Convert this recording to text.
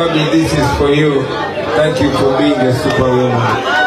Bobby, this is for you. Thank you for being a superwoman.